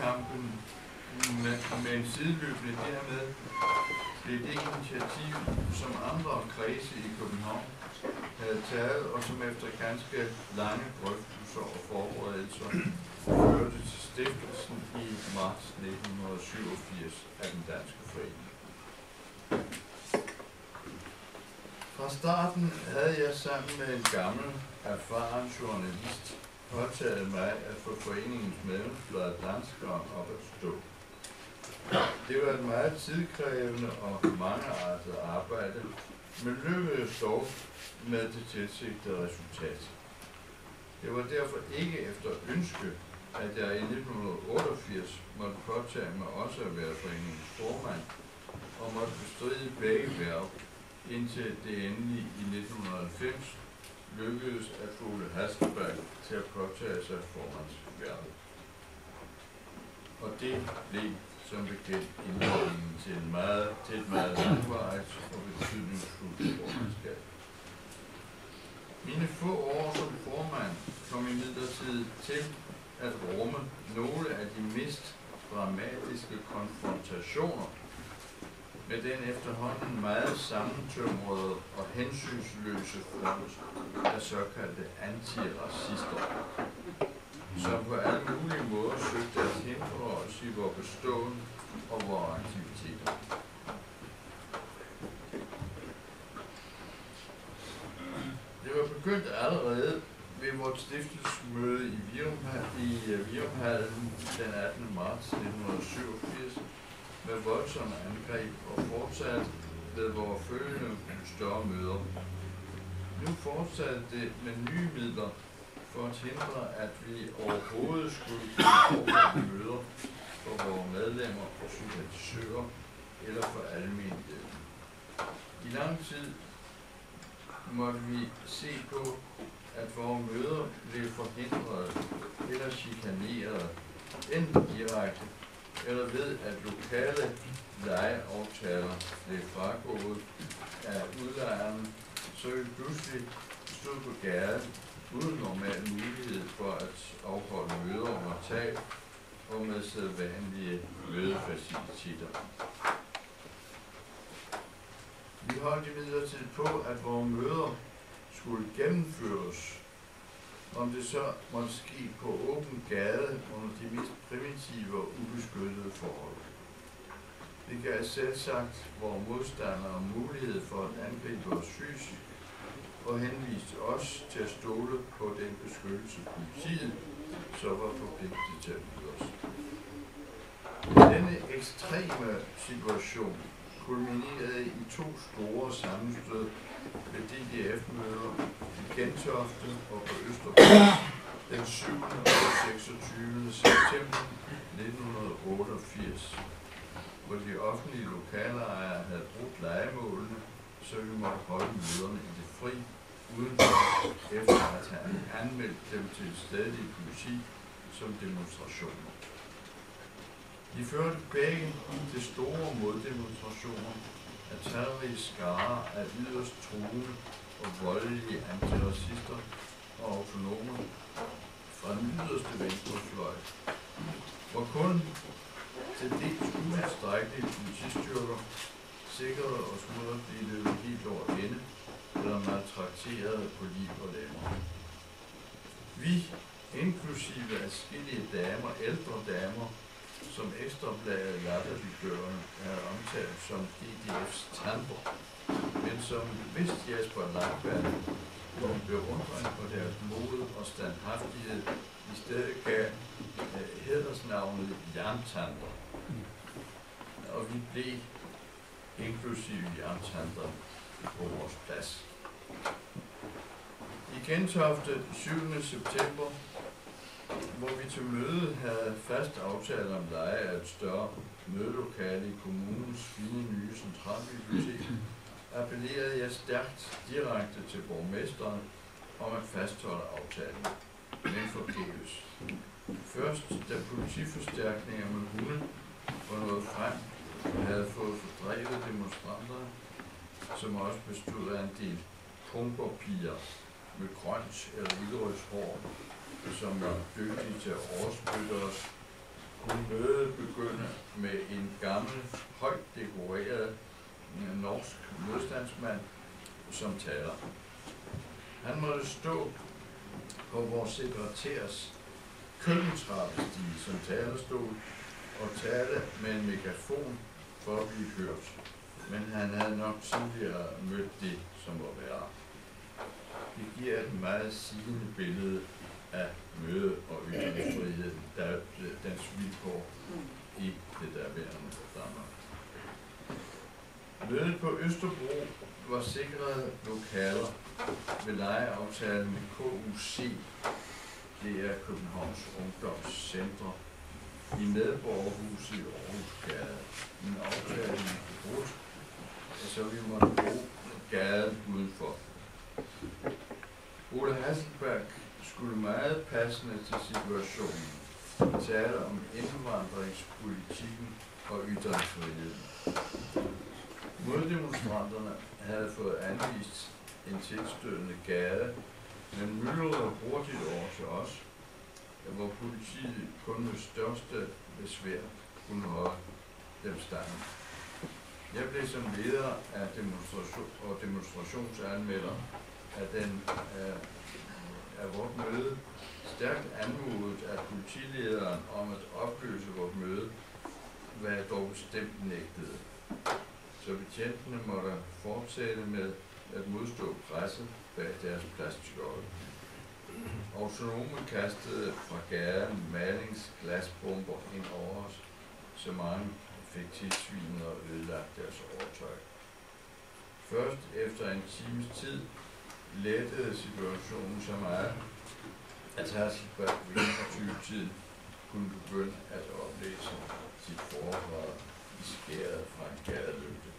kampen, med men sideløbende dermed blev det initiativ, som andre kredse i København havde taget, og som efter ganske lange drøftelser og forberedelser førte til stiftelsen i marts 1987 af den danske forening. Fra starten havde jeg sammen med en gammel, erfaren journalist påtaget mig at få foreningens medlemsblad Danskeren op at stå. Det var et meget tidkrævende og mangeartet arbejde, men lykkedes dog med det tilsigtede resultat. Det var derfor ikke efter ønske, at jeg i 1988 måtte påtage mig også at være foreningens formand og måtte bestride begge værv, indtil det endelig i 1990 lykkedes at få Ole Hasselberg til at påtage sig formandsværvet. Og det blev som bekendt indledningen til, en meget, til et meget langvarigt og betydningsfuldt formandskab. Mine få år som formand kom imidlertid til at rumme nogle af de mest dramatiske konfrontationer med den efterhånden meget sammentømrede og hensynsløse front af såkaldte antiracister, som på alle mulige måder søgte at hindre os i vores beståen og vores aktiviteter. Det var begyndt allerede ved vores stiftelsesmøde i Virumhallen, i øh, Virumhallen den 18. marts 1987 med voldsomme angreb og fortsat ved vores følgende større møder. Nu fortsatte det med nye midler for at hindre, at vi overhovedet skulle kunne møder for vores medlemmer og sympatisører eller for almenheden. I lang tid måtte vi se på, at vores møder blev forhindret eller chikaneret, enten direkte eller ved, at lokale lejeaftaler blev fragået af udlejeren, så vi pludselig stod på gaden uden normal mulighed for at afholde møder under tag og med sædvanlige mødefaciliteter. Vi holdt imidlertid på, at vores møder skulle gennemføres, om det så måtte ske på åben gade under de mest primitive og ubeskyttede forhold. Det gav selvsagt vores modstandere mulighed for at angribe os fysisk og henviste os til at stole på den beskyttelse politiet, så var forpligtet til at byde os. Denne ekstreme situation kulminerede i to store sammenstød ved DDF-møder Gentofte og på Østerbro den 7. og 26. september 1988, hvor de offentlige lokalejere havde brugt legemålene, så vi måtte holde møderne i det fri, uden efter at have anmeldt dem til et i politi som demonstrationer. De førte begge til store moddemonstrationer af talrige skarer af yderst truende og voldelige antiracister og autonomer fra den yderste venstrefløj, hvor kun til det uanstrækkelige politistyrker sikrede os mod at blive løbet helt over ende eller maltrakteret på liv og lemmer. Vi, inklusive adskillige damer, ældre damer, som Ekstrabladet latterliggørende er omtalt som DDF's tanter, men som vist Jesper Langberg hvor beundring for deres mod og standhaftighed i stedet gav uh, hedersnavnet jerntanter. Og vi blev inklusive jerntanter på vores plads. I Gentofte 7. september hvor vi til møde havde fast aftale om leje af et større mødelokale i kommunens fine nye centralbibliotek, appellerede jeg stærkt direkte til borgmesteren om at fastholde aftalen, men forgæves. Først da politiforstærkninger med hunde var nået frem og havde fået fordrevet demonstranterne, som også bestod af en del pumperpiger med grønt eller vildrødt hår, som var dygtige til at overspytte os kunne mødet begynde med en gammel, højt dekoreret øh, norsk Bachmann som taler. Han måtte stå på vores sekretærs køkkentrappestige som talerstol og tale med en megafon for at blive hørt. Men han havde nok tidligere mødt det, som var værre. Det giver et meget sigende billede af møde- og ytringsfrihed, der er dens vilkår i det derværende Danmark. Mødet på Østerbro hvor sikrede lokaler ved lejeaftalen med KUC, det er Københavns Ungdomscentre, i medborgerhuset i Aarhusgade. Men aftalen blev brudt, og så vi måtte bruge gaden udenfor. Ole Hasselberg skulle meget passende til situationen tale om indvandringspolitikken og ytringsfriheden. Moddemonstranterne havde fået anvist en tilstødende gade, men myldrede hurtigt over til os, hvor politiet kun med største besvær kunne holde dem stangen. Jeg blev som leder af demonstration og demonstrationsanmelder af, den, øh, af vort møde stærkt anmodet af politilederen om at opløse vort møde, hvad jeg dog bestemt nægtede. Så betjentene måtte fortsætte med at modstå presset bag deres plastikøje. Autonome kastede fra gaden malingsglasbomber ind over os, så mange fik tilsvinet og ødelagt deres overtøj. Først efter en times tid lettede situationen så meget, at Hasselberg ved 20-tiden kunne begynde at oplæse sit forbered i skæret fra en gadelygte.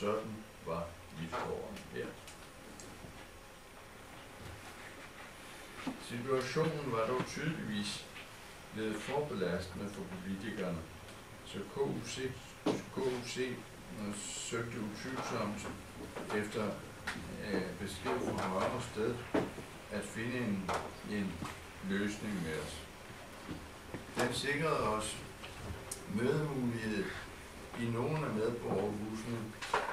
Sådan var vilkårene her. Situationen var dog tydeligvis blevet forbelastende for politikerne, så KUC, KUC søgte utvivlsomt efter øh, besked fra højre sted at finde en, en løsning med os. Den sikrede os mødemulighed i nogle af medborgerhusene,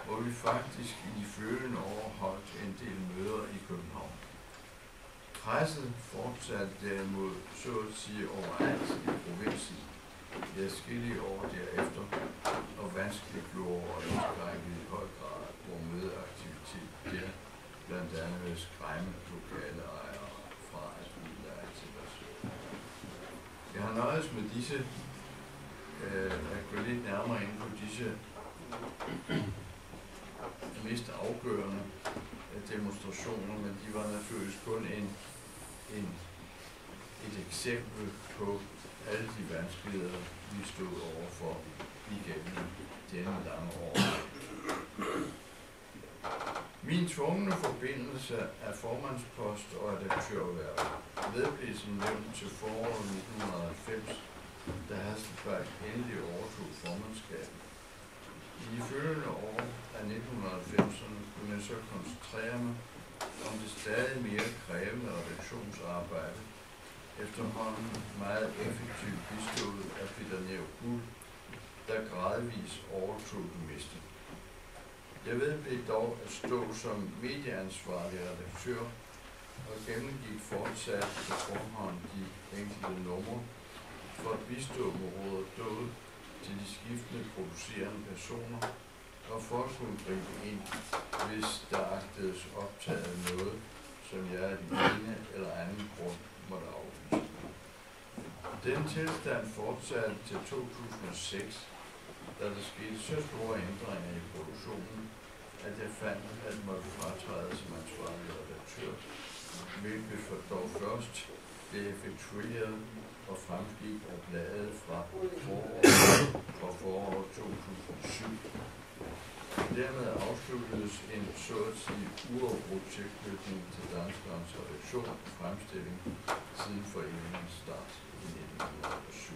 hvor vi faktisk i de følgende år holdt en del møder i København. Presset fortsatte derimod øh, så at sige overalt i provinsen i adskillige år derefter, og vanskeligt gjorde og indskrænkede i høj grad hvor mødeaktivitet der, blandt andet ved skræmme lokale ejere fra at udleje til os. Jeg har nøjes med disse, øh, at gå lidt nærmere ind på disse mest afgørende øh, demonstrationer, men de var naturligvis kun en, en, et eksempel på alle de vanskeligheder, vi stod overfor igennem denne lange år. Min tvungne forbindelse af formandspost og redaktørværv vedblev som nævnt til foråret 1990, da Hasselberg endelig overtog formandskabet. I de følgende år af 1990'erne kunne jeg så koncentrere mig om det stadig mere krævende redaktionsarbejde, efterhånden meget effektivt bistået af Peter Nev Guld, der gradvis overtog det meste. Jeg vedblev dog at stå som medieansvarlig redaktør og gennemgik fortsat på forhånd de enkelte numre for at bistå med råd og død til de skiftende producerende personer og forskning at gribe ind, hvis der agtedes optaget noget, som jeg af den ene eller anden grund måtte afvise. Den tilstand fortsatte til 2006, da der skete så store ændringer i produktionen, at jeg fandt, at jeg måtte fratræde som ansvarlig redaktør, hvilket for dog først blev effektueret og fremgik af bladet fra foråret, fra foråret 2007. Dermed afsluttes en så at sige uafbrudt tilknytning til danskernes redaktion og fremstilling siden foreningens start i 1907.